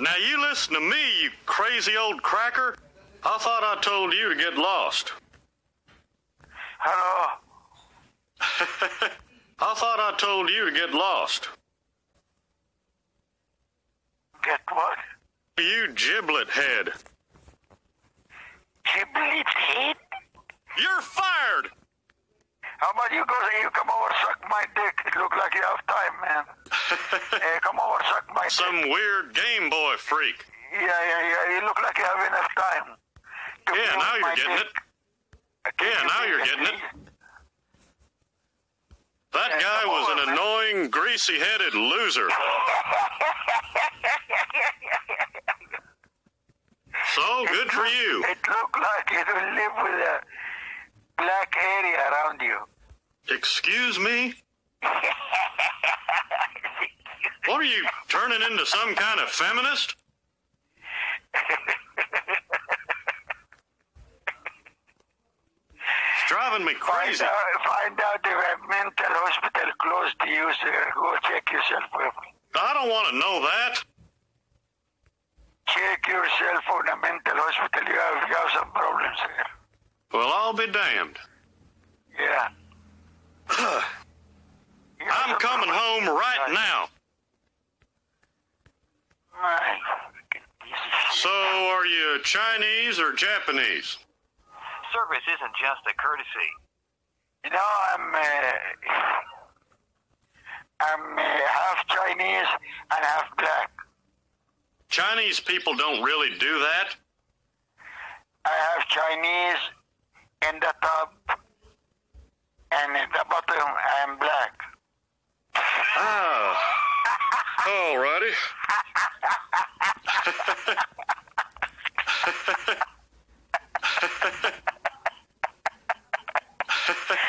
Now you listen to me, you crazy old cracker. I thought I told you to get lost. Hello? I thought I told you to get lost. Get what? You giblet head. Giblet head? You're fired! How about you go you come over suck my dick? It look like you have time, man. hey, come over suck my Some dick. weird Game Boy freak. Yeah, yeah, yeah. You look like you have enough time. Yeah, now you're getting dick. it. Can Yeah, you now you're getting it. That Yeah, guy was over, an man. annoying, greasy headed loser. So, good for you. It look like you live with a black area around you. Excuse me? What are you turning into some kind of feminist? It's driving me crazy. Find out, find out if a mental hospital close to you, sir. Go check yourself. I don't want to know that. Check yourself on a mental hospital. You have, you have some problems, sir. Well, I'll be damned. Yeah. You have I'm coming home right now. Right. Fucking piece of shit. So, are you Chinese or Japanese? Service isn't just a courtesy. You know, I'm uh, I'm uh, half Chinese and half black. Chinese people don't really do that. I have Chinese in the top, and in the black. Ah. Alrighty.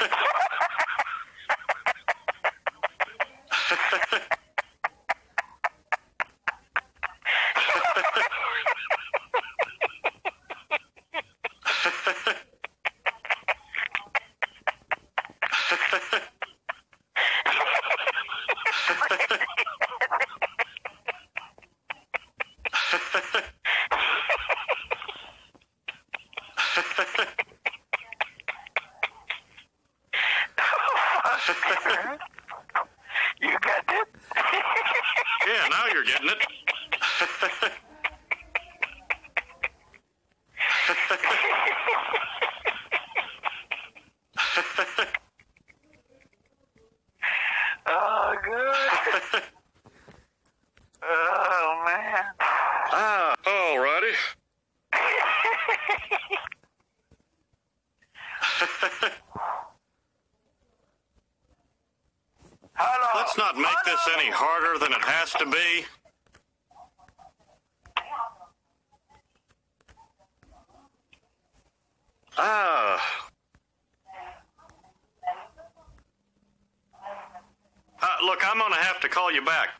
You got it? Yeah, now you're getting it. oh, good. oh, man. Ah. Alrighty. Hello. Let's not make this any harder than it has to be. Ah. Uh, look, I'm going to have to call you back.